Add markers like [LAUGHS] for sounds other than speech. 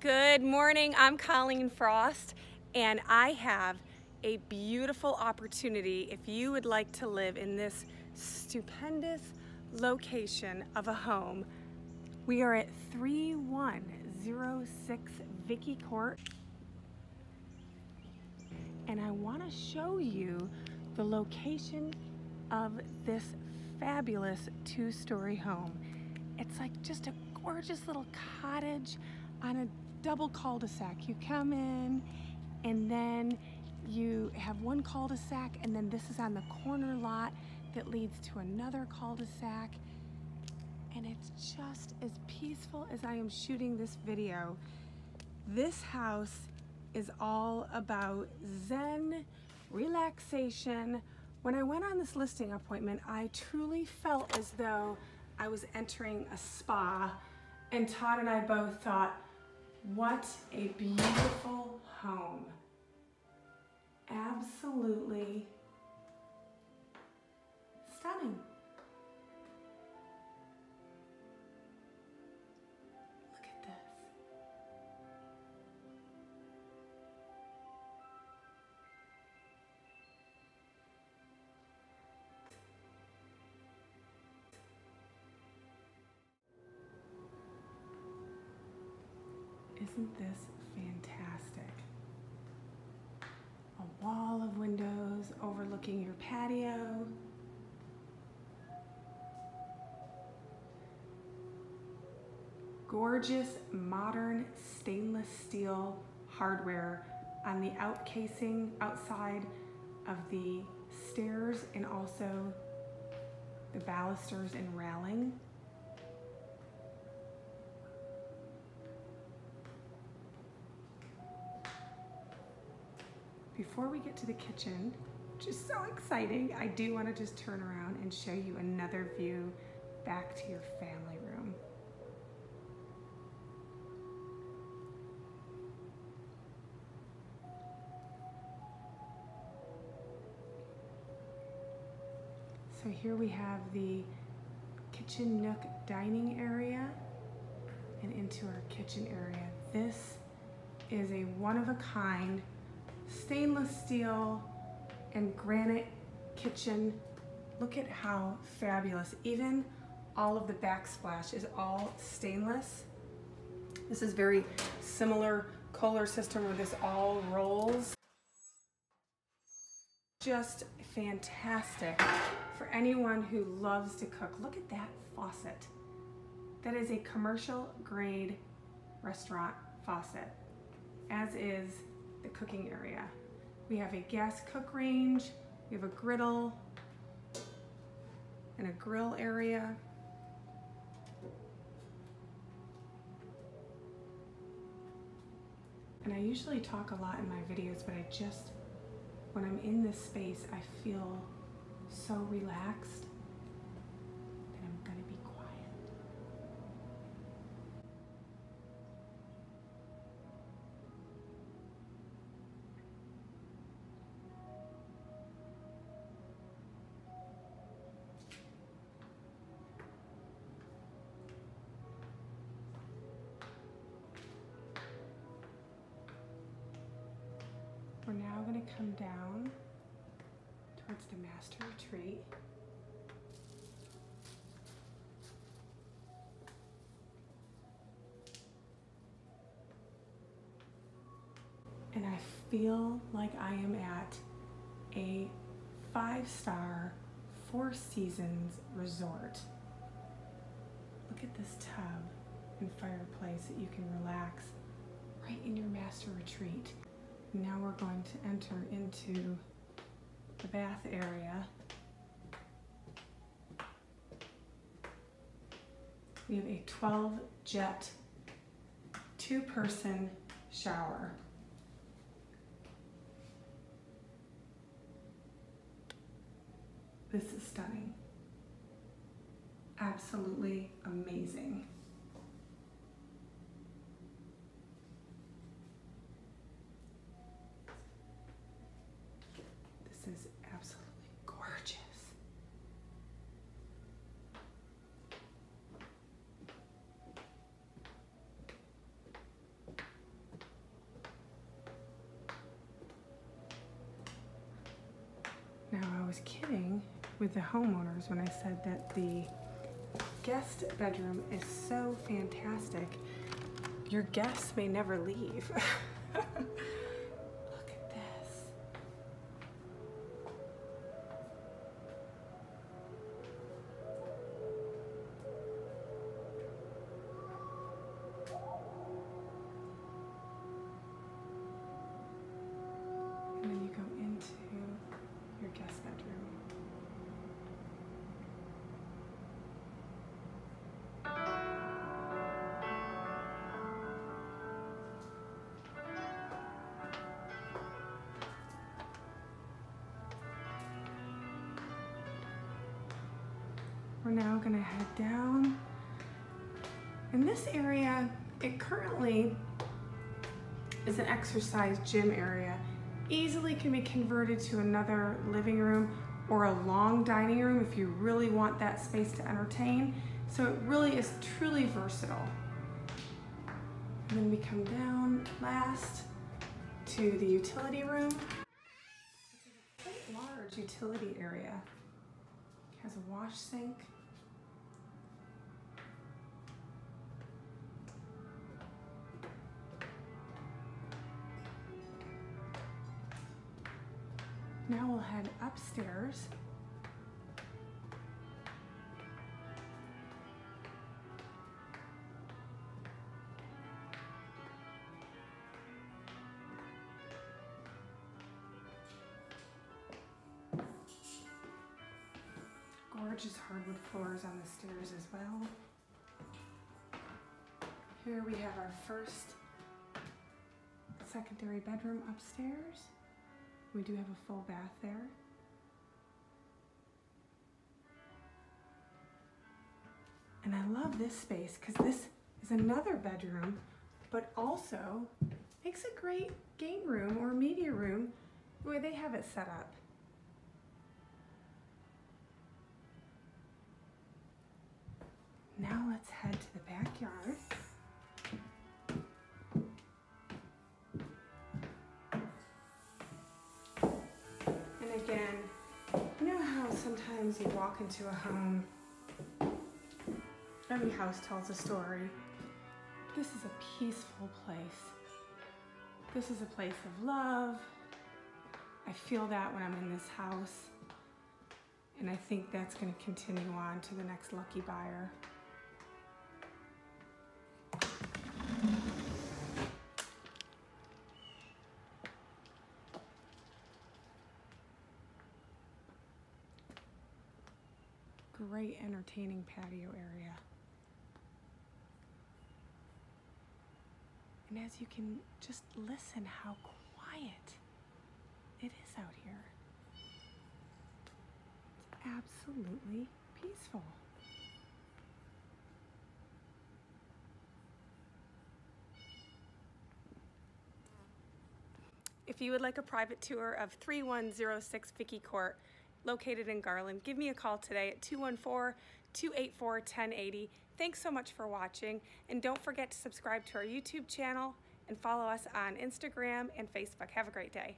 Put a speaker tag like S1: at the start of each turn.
S1: Good morning, I'm Colleen Frost and I have a beautiful opportunity if you would like to live in this stupendous location of a home. We are at 3106 Vicky Court and I want to show you the location of this fabulous two-story home. It's like just a gorgeous little cottage on a double cul-de-sac. You come in and then you have one cul-de-sac and then this is on the corner lot that leads to another cul-de-sac and it's just as peaceful as I am shooting this video. This house is all about zen, relaxation. When I went on this listing appointment, I truly felt as though I was entering a spa and Todd and I both thought, what a beautiful home. Absolutely Isn't this fantastic? A wall of windows overlooking your patio. Gorgeous modern stainless steel hardware on the out casing outside of the stairs and also the balusters and railing. Before we get to the kitchen, which is so exciting, I do want to just turn around and show you another view back to your family room. So here we have the kitchen nook dining area and into our kitchen area. This is a one of a kind stainless steel and granite kitchen. Look at how fabulous. Even all of the backsplash is all stainless. This is very similar Kohler system where this all rolls. Just fantastic for anyone who loves to cook. Look at that faucet. That is a commercial grade restaurant faucet, as is the cooking area. We have a gas cook range, we have a griddle, and a grill area. And I usually talk a lot in my videos, but I just, when I'm in this space, I feel so relaxed to come down towards the master retreat. And I feel like I am at a five-star, four seasons resort. Look at this tub and fireplace that you can relax right in your master retreat. Now we're going to enter into the bath area. We have a 12 jet two person shower. This is stunning. Absolutely amazing. This is absolutely gorgeous. Was kidding with the homeowners when I said that the guest bedroom is so fantastic. Your guests may never leave. [LAUGHS] We're now gonna head down. In this area, it currently is an exercise gym area. Easily can be converted to another living room or a long dining room if you really want that space to entertain. So it really is truly versatile. And then we come down last to the utility room. A quite large utility area. Has a wash sink. We'll head upstairs. Gorgeous hardwood floors on the stairs as well. Here we have our first secondary bedroom upstairs. We do have a full bath there. And I love this space because this is another bedroom, but also makes a great game room or media room the way they have it set up. Now let's head to the backyard. Sometimes you walk into a home, every house tells a story. This is a peaceful place. This is a place of love. I feel that when I'm in this house. And I think that's going to continue on to the next lucky buyer. Great entertaining patio area. And as you can just listen how quiet it is out here. It's absolutely peaceful. If you would like a private tour of 3106 Vicky Court, located in Garland, give me a call today at 214 284 1080. Thanks so much for watching, and don't forget to subscribe to our YouTube channel and follow us on Instagram and Facebook. Have a great day.